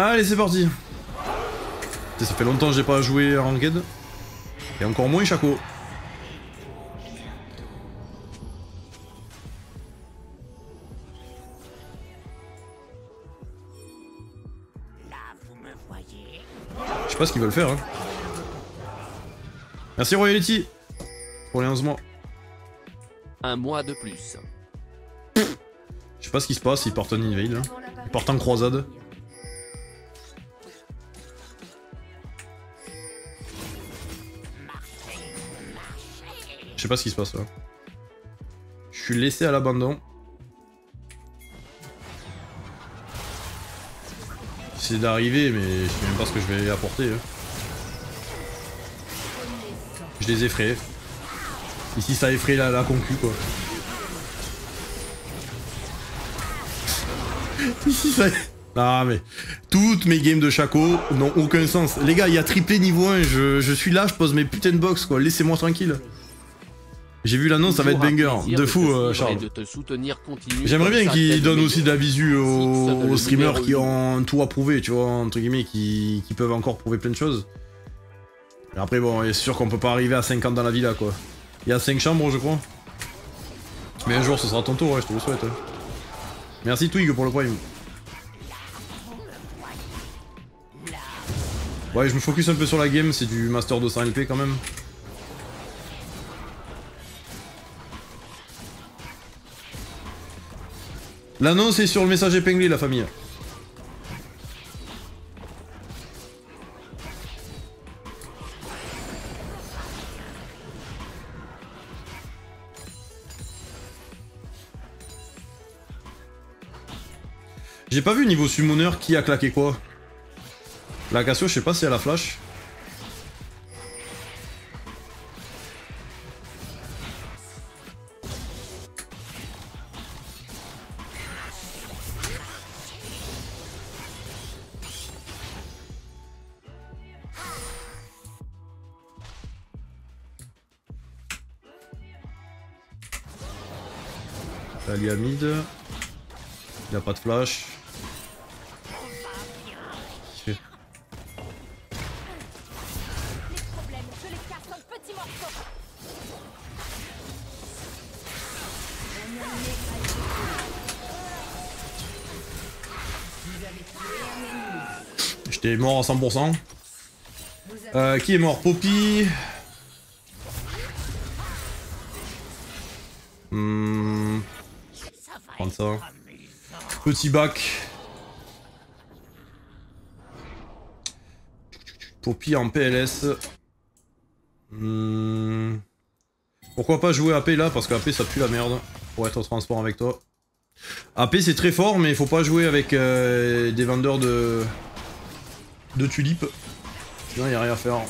Allez, c'est parti. Ça fait longtemps que j'ai pas joué à Ranked. Et encore moins Chaco. Je sais pas ce qu'ils veulent faire. Hein. Merci Royalty pour les 11 mois. Un mois de plus. Je sais pas ce qui se passe, ils partent en invade. Hein. Ils partent en croisade. Sais pas ce qui se passe là. Je suis laissé à l'abandon. J'essaie d'arriver mais je sais même pas ce que je vais apporter. Hein. Je les effraie. Ici ça effraie la, concu quoi. Ah mais toutes mes games de Chaco n'ont aucun sens. Les gars, il y a triplé niveau 1, je, je suis là, je pose mes putains de box quoi, laissez-moi tranquille. J'ai vu l'annonce, ça va être banger. De fou, euh, Charles. J'aimerais bien qu'ils donnent aussi de la visu aux, streamers qui ont tout approuvé, tu vois, entre guillemets, qui, qui peuvent encore prouver plein de choses. Et après, bon, c'est sûr qu'on peut pas arriver à 50 dans la villa, quoi. Il y a 5 chambres, je crois. Mais un jour, ce sera ton tour, ouais, je te le souhaite. Merci Twig pour le prime. Ouais, je me focus un peu sur la game, c'est du Master 200 LP quand même. L'annonce est sur le message épinglé, la famille. J'ai pas vu niveau summoner qui a claqué quoi. La Cassio, je sais pas si elle a flash. Ali à mid. Il a pas de flash. J'étais mort à 100%. Euh, qui est mort? Poppy Petit bac. Poppy en PLS. Hmm. Pourquoi pas jouer AP là Parce que AP ça pue la merde. Pour être au transport avec toi. AP c'est très fort mais il faut pas jouer avec euh, des vendeurs de... Tulipes. Sinon y a rien à faire.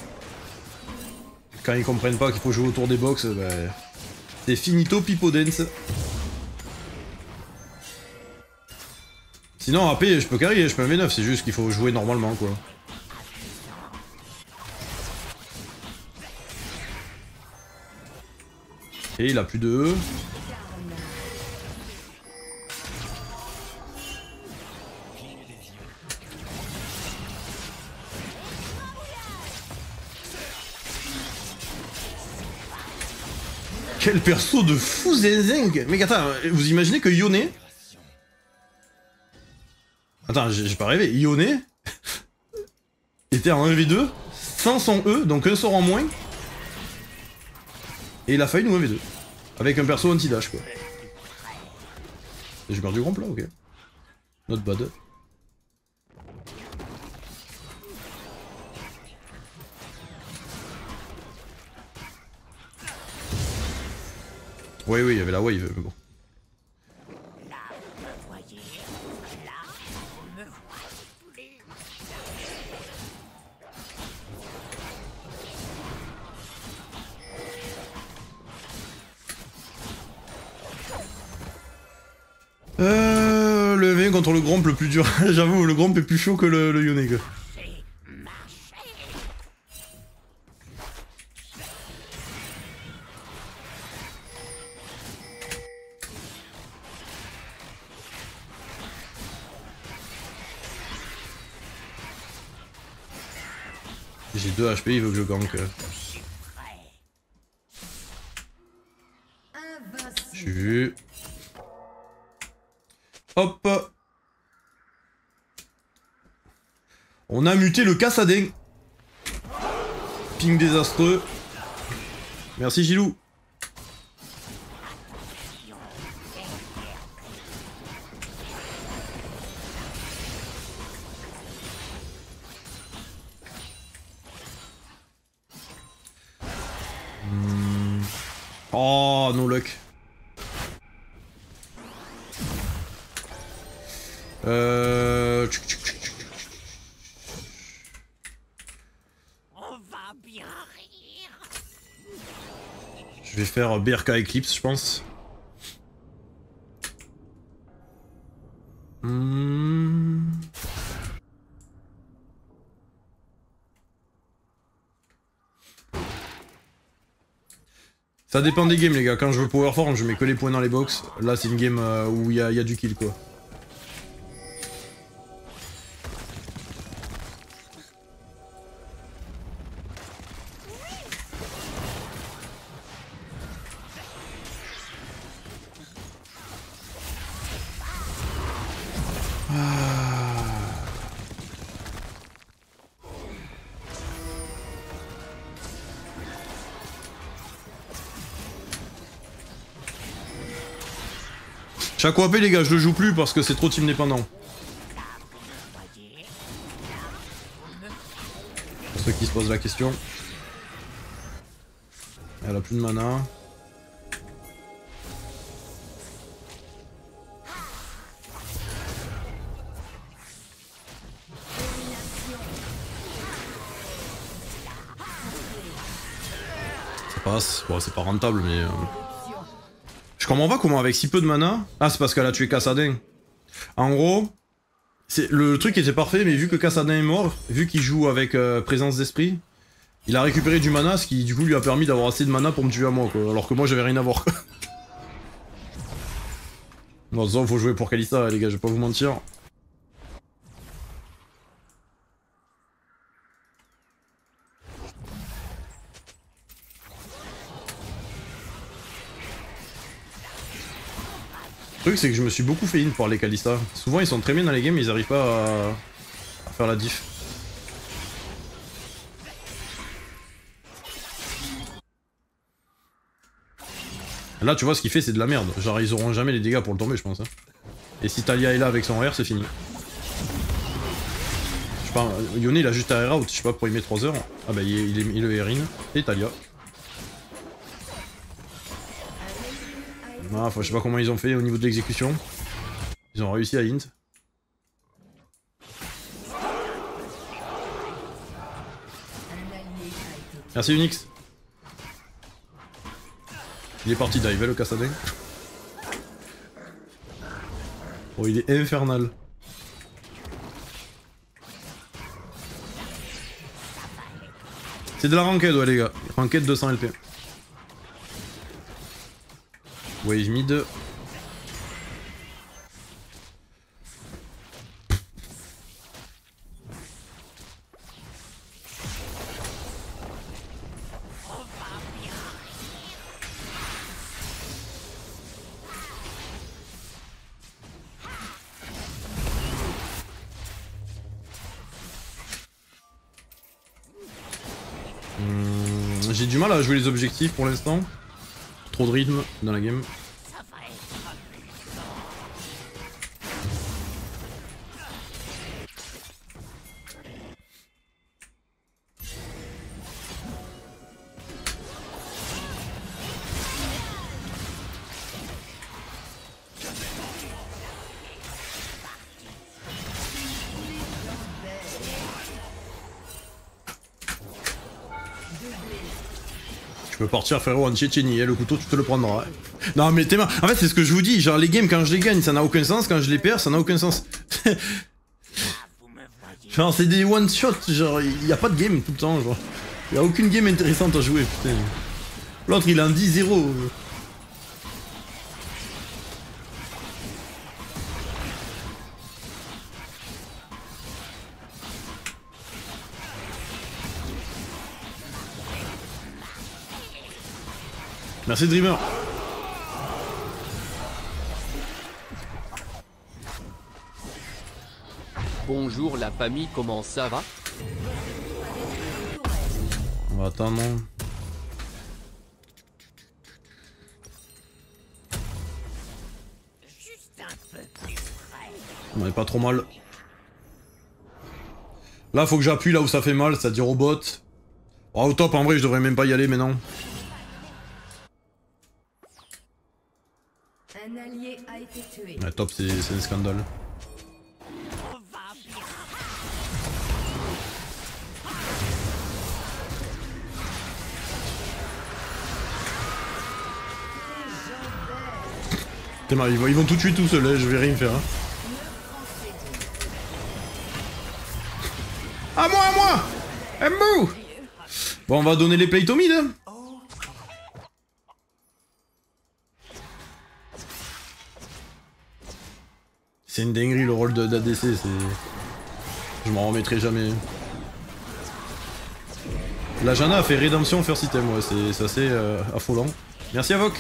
Quand ils comprennent pas qu'il faut jouer autour des box, bah... C'est finito pipo dance. Sinon AP je peux carry, je peux un V9, c'est juste qu'il faut jouer normalement quoi. Et il a plus de E. Quel perso de fou zinzing Mais attends, vous imaginez que Yone... Attends, j'ai pas rêvé. Yone était en 1v2 sans son E, donc un sort en moins. Et il a failli nous 1v2. Avec un perso anti-dash quoi. J'ai perdu grand plat, ok. Not bad. Oui, oui, il y avait la wave, mais bon. Euh, le V contre le Gromp le plus dur. J'avoue, le Gromp est plus chaud que le, le HP, il veut que je gank. Vu. Hop On a muté le Cassadin. Ping désastreux. Merci Gilou. Oh, no luck. Euh... tchouc, tchouc, tchouc, tchouc. Je vais faire BRK Eclipse, je pense. Hmm. Ça dépend des games les gars, quand je veux power form je mets que les points dans les box. Là c'est une game euh, où il y, a- y a du kill quoi. Chaque OP les gars, je le joue plus parce que c'est trop team dépendant. Ceux qui se posent la question. Elle a plus de mana. Ça passe. Bon, c'est pas rentable, mais... euh, comprends pas comment avec si peu de mana... Ah, c'est parce qu'elle a tué Kassadin. En gros, le truc était parfait, mais vu que Kassadin est mort, vu qu'il joue avec euh, présence d'esprit, il a récupéré du mana, ce qui du coup lui a permis d'avoir assez de mana pour me tuer à moi. Alors que moi j'avais rien à voir. quoi. Bon, faut jouer pour Kalista, les gars, je vais pas vous mentir. C'est que je me suis beaucoup fait in par les Kalista. Souvent, ils sont très bien dans les games, mais ils arrivent pas à, faire la diff. Là, tu vois, ce qu'il fait, c'est de la merde. Genre, ils auront jamais les dégâts pour le tomber, je pense. hein. Et si Talia est là avec son R, c'est fini. Je sais pas, Yone, il a juste un R out, je sais pas, pour y mettre 3 heures. Ah bah, il, il, il est Erin. Et Talia. Ah, faut- je sais pas comment ils ont fait au niveau de l'exécution. Ils ont réussi à int. Merci Unix. Il est parti dive le Cassadin. Oh il est infernal. C'est de la ranked ouais les gars. Ranked 200 LP. Wave mid. Hmm, J'ai du mal à jouer les objectifs pour l'instant. Trop de rythme dans la game. Peux partir frérot en Tchétchénie, le couteau tu te le prendras. hein. Non mais t'es marre. En fait c'est ce que je vous dis, genre les games quand je les gagne ça n'a aucun sens, quand je les perds ça n'a aucun sens. genre c'est des one shot, genre y a pas de game tout le temps, genre. Y a aucune game intéressante à jouer, putain. L'autre il a un 10-0. Merci Dreamer. Bonjour la famille, comment ça va? On va attendre. On est pas trop mal. Là, faut que j'appuie là où ça fait mal, c'est-à-dire au bot. Oh, au top, en vrai, je devrais même pas y aller, mais non. Un allié a été tué. Ouais, top, c'est c'est un scandale. T'es mal, ils vont, ils vont tout tuer tout seuls, hein, je vais rien faire. hein. À moi, à moi Un Bon, on va donner les plates au mid. C'est une dinguerie le rôle d'ADC, c'est... Je m'en remettrai jamais. La Jana a fait rédemption first item, ouais, c'est assez euh, affolant. Merci Avoc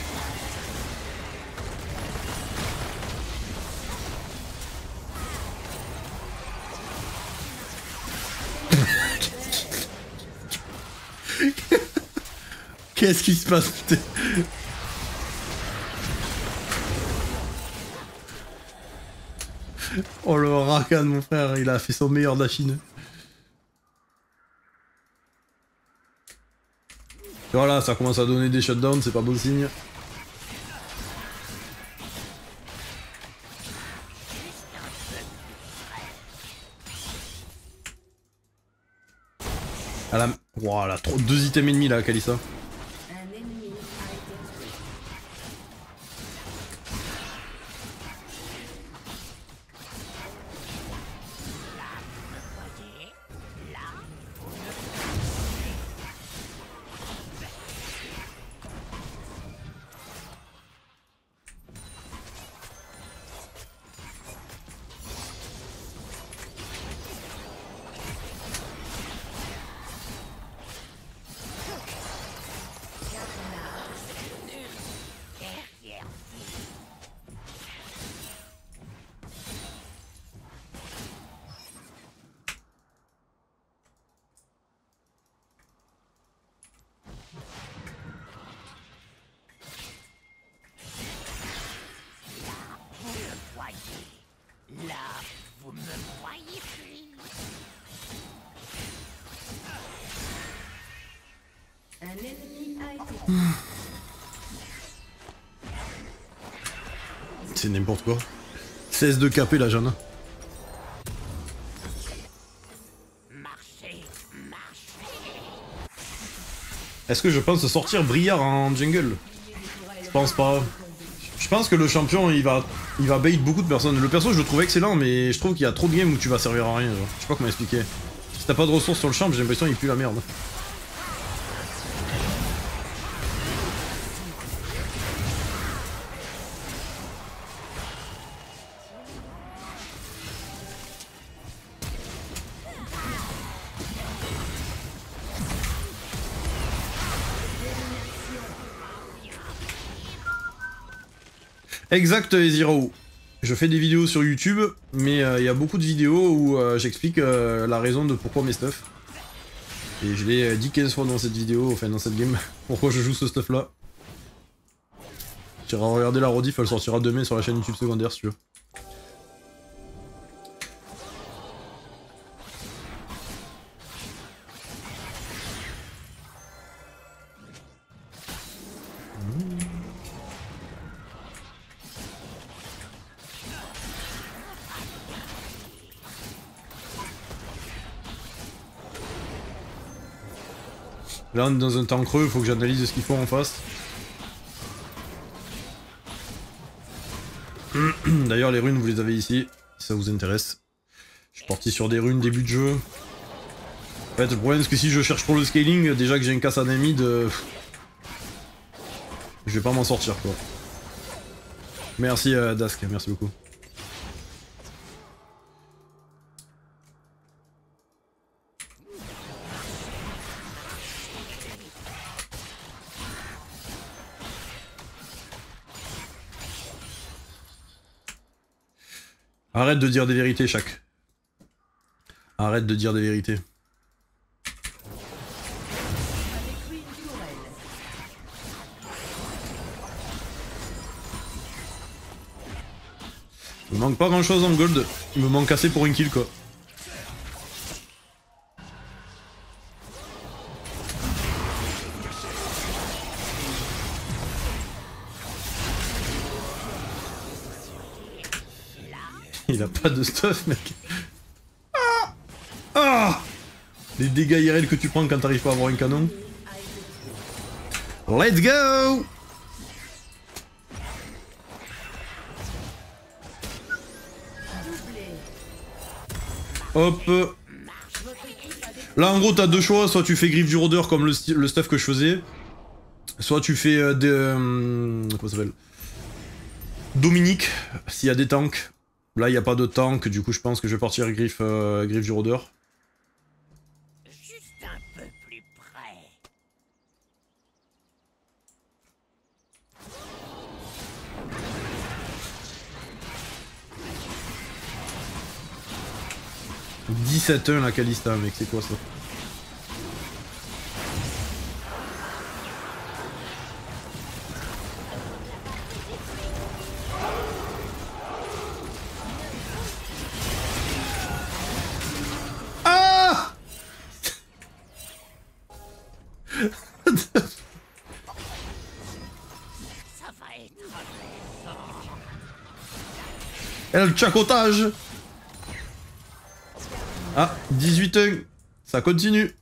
Qu'est-ce qui se passe? Oh le Rakan mon frère, il a fait son meilleur d'Achine. Voilà, ça commence à donner des shutdowns, c'est pas bon signe. Elle a... Wow, elle a trop... deux items ennemis là, Kalissa. C'est n'importe quoi. 16 de KP la Jana. Est-ce que je pense sortir Briard en jungle? Je pense pas. Je pense que le champion il va il va bait beaucoup de personnes. Le perso je le trouve excellent mais je trouve qu'il y a trop de games où tu vas servir à rien. genre. Je sais pas comment expliquer. Si t'as pas de ressources sur le champ, j'ai l'impression qu'il pue la merde. Exact Zero. Je fais des vidéos sur YouTube, mais euh, il y a beaucoup de vidéos où euh, j'explique euh, la raison de pourquoi mes stuff. Et je l'ai dit 15 fois dans cette vidéo, enfin dans cette game, pourquoi je joue ce stuff là. Tu iras regarder la rediff, elle sortira demain sur la chaîne YouTube secondaire si tu veux. Là dans un temps creux, faut que j'analyse ce qu'il faut en face. D'ailleurs les runes vous les avez ici, si ça vous intéresse. Je suis parti sur des runes début de jeu. En fait le problème c'est que si je cherche pour le scaling, déjà que j'ai un casse mid, euh, je vais pas m'en sortir quoi. Merci euh, Dask, merci beaucoup. Arrête de dire des vérités, chaque. Arrête de dire des vérités. Il me manque pas grand chose en gold. Il me manque assez pour une kill quoi. Il a pas de stuff mec. Ah Ah Les dégâts IRL que tu prends quand t'arrives pas à avoir un canon. Let's go Hop Là en gros t'as deux choix, soit tu fais griffe du rôdeur comme le, stuff que je faisais, soit tu fais euh, des... euh, ça s'appelle? Dominique, s'il y a des tanks. Là il n'y a pas de tank, du coup je pense que je vais partir griffe, euh, griffe du rôdeur. Juste un peu plus près. « 17-1 la Kalista mec, c'est quoi ça? Et le chacotage. Ah, 18 1 Ça continue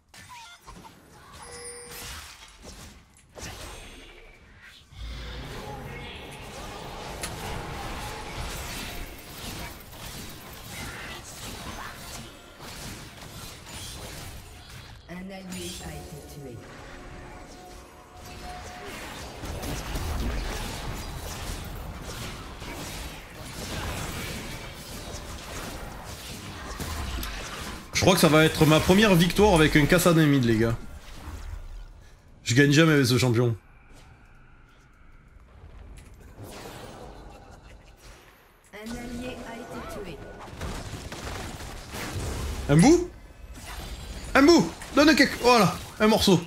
crois que ça va être ma première victoire avec un Kassadin mid les gars. Je gagne jamais avec ce champion. Un allié a été tué. Un bout? Un bout Donne quelque... Voilà, un morceau.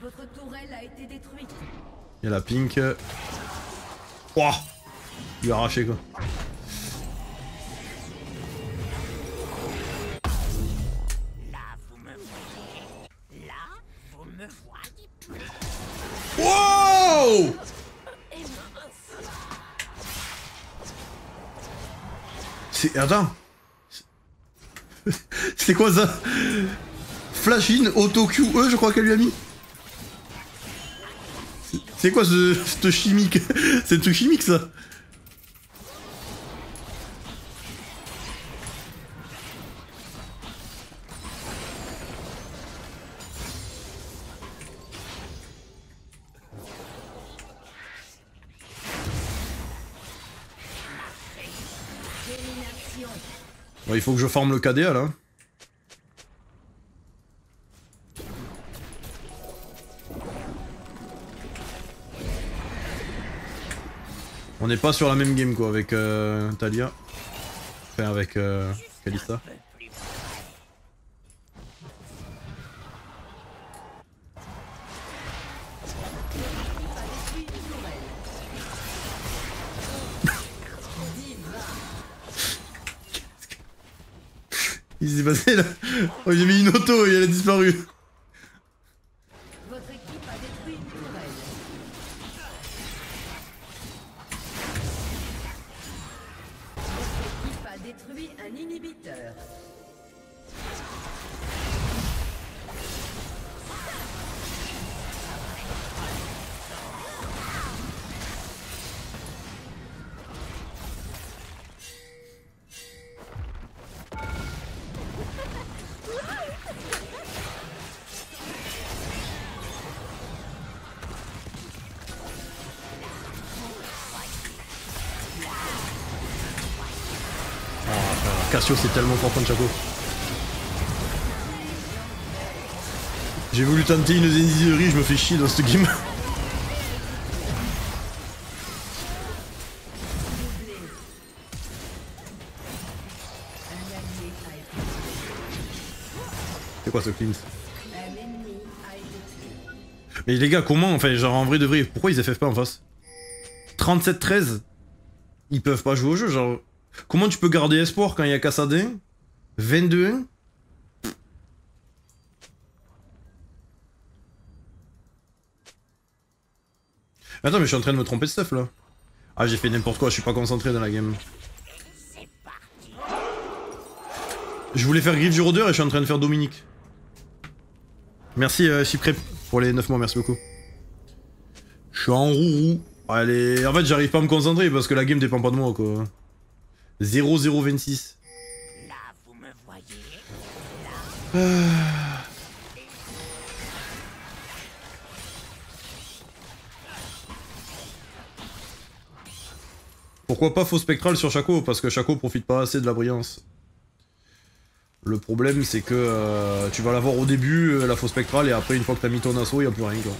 Votre tourelle a été détruite. Il y a la pink. Ouah Il a arraché quoi. Là, vous me voyez. Là, vous me voyez plus. Wow C'est... Attends. C'est quoi ça? Flash in auto QE je crois qu'elle lui a mis. C'est- quoi ce... chimique? C'est un truc chimique ça Il faut que je forme le KDA là. On n'est pas sur la même game quoi avec euh, Talia. Enfin avec euh, Kalista. Il s'est passé là. Oh, j'ai mis une auto et elle a disparu. Cassio, c'est tellement fort contre J'ai voulu tenter une zéniserie, je me fais chier dans ce game. C'est quoi ce cleanse Mais les gars, comment Enfin, genre en vrai de vrai, pourquoi ils FF pas en face? 37-13 Ils peuvent pas jouer au jeu, genre. Comment tu peux garder espoir quand il y a Cassadin 22-1 Attends, mais je suis en train de me tromper de stuff là. Ah, j'ai fait n'importe quoi, je suis pas concentré dans la game. Je voulais faire Griffe du Rôdeur et je suis en train de faire Dominique. Merci euh, pour les 9 mois, merci beaucoup. Je suis en roue. Allez, en fait j'arrive pas à me concentrer parce que la game dépend pas de moi quoi. 0-0-26. Là, vous me Pourquoi pas faux spectral sur Chaco Parce que Chaco profite pas assez de la brillance. Le problème c'est que euh, tu vas l'avoir au début, euh, la faux spectrale, et après une fois que t'as mis ton assaut, y a plus rien quoi.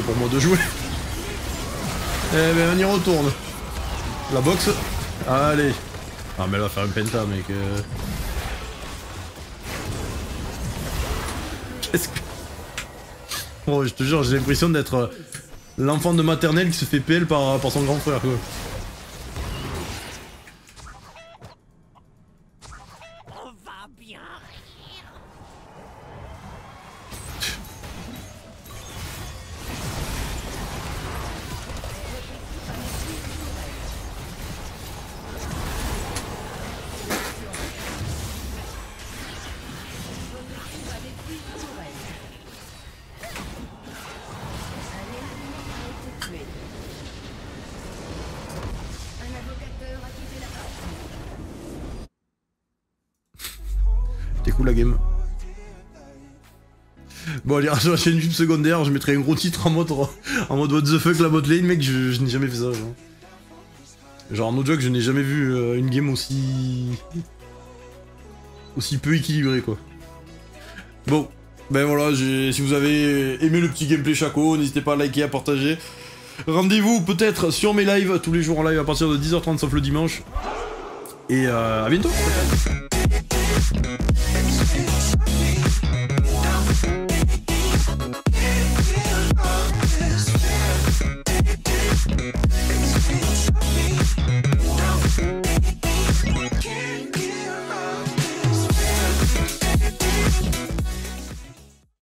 Pour moi de jouer. Eh ben on y retourne. La boxe. Allez. Ah mais elle va faire une penta mec. euh. Qu'est-ce que... Oh je te jure j'ai l'impression d'être euh, l'enfant de maternelle qui se fait PL par, par son grand frère quoi. Sur la chaîne YouTube secondaire, je mettrai un gros titre en mode, en mode what the fuck la bot lane, mec, je, n'ai jamais fait ça. Genre, genre no joke, je n'ai jamais vu euh, une game aussi... aussi peu équilibrée quoi. Bon, ben voilà, si vous avez aimé le petit gameplay Chaco, n'hésitez pas à liker, à partager. Rendez-vous peut-être sur mes lives, tous les jours en live à partir de 10h30 sauf le dimanche. Et euh, à bientôt